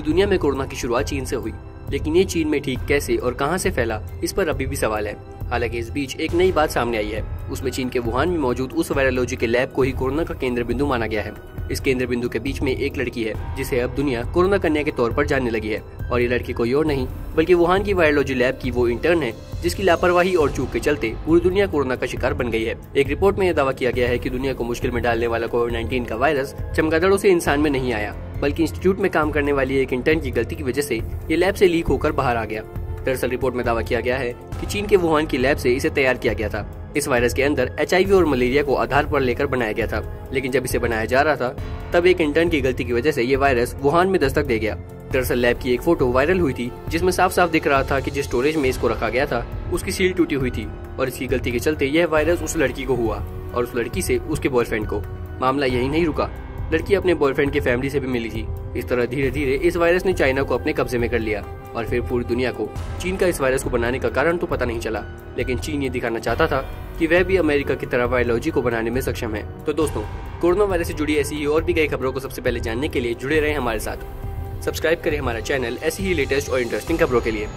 पूरी दुनिया में कोरोना की शुरुआत चीन से हुई। लेकिन ये चीन में ठीक कैसे और कहाँ से फैला, इस पर अभी भी सवाल है। हालाँकि इस बीच एक नई बात सामने आई है। उसमें चीन के वुहान में मौजूद उस वायरोलॉजी के लैब को ही कोरोना का केंद्र बिंदु माना गया है। इस केंद्र बिंदु के बीच में एक लड़की है, जिसे अब दुनिया कोरोना कन्या के तौर पर जानने लगी है। और ये लड़की कोई और नहीं, बल्कि वुहान की वायरोलॉजी लैब की वो इंटर्न है, जिसकी लापरवाही और चूक के चलते पूरी दुनिया कोरोना का शिकार बन गई है। एक रिपोर्ट में यह दावा किया गया है कि दुनिया को मुश्किल में डालने वाला कोविड नाइन्टीन का वायरस चमगादड़ों से इंसान में नहीं आया। बल्कि इंस्टीट्यूट में काम करने वाली एक इंटर्न की गलती की वजह से ये लैब से लीक होकर बाहर आ गया। दरअसल रिपोर्ट में दावा किया गया है कि चीन के वुहान की लैब से इसे तैयार किया गया था। इस वायरस के अंदर एचआईवी और मलेरिया को आधार पर लेकर बनाया गया था। लेकिन जब इसे बनाया जा रहा था, तब एक इंटर्न की गलती की वजह से ये वायरस वुहान में दस्तक दे गया। दरअसल लैब की एक फ़ोटो वायरल हुई थी, जिसमें साफ़ साफ़ दिख रहा था कि जिस स्टोरेज में इसको रखा गया था, उसकी सील टूटी हुई थी और इसकी गलती के चलते यह वायरस उस लड़की को हुआ और उस लड़की से उसके बॉयफ्रेंड को। मामला यही नहीं रुका। लड़की अपने बॉयफ्रेंड की फैमिली से भी मिली थी। इस तरह धीरे धीरे इस वायरस ने चाइना को अपने कब्जे में कर लिया और फिर पूरी दुनिया को। चीन का इस वायरस को बनाने का कारण तो पता नहीं चला, लेकिन चीन ये दिखाना चाहता था कि वह भी अमेरिका की तरह वायरोलॉजी को बनाने में सक्षम है। तो दोस्तों, कोरोना वायरस से जुड़ी ऐसी ही और भी कई खबरों को सबसे पहले जानने के लिए जुड़े रहे हमारे साथ। सब्सक्राइब करें हमारा चैनल ऐसी ही लेटेस्ट और इंटरेस्टिंग खबरों के लिए।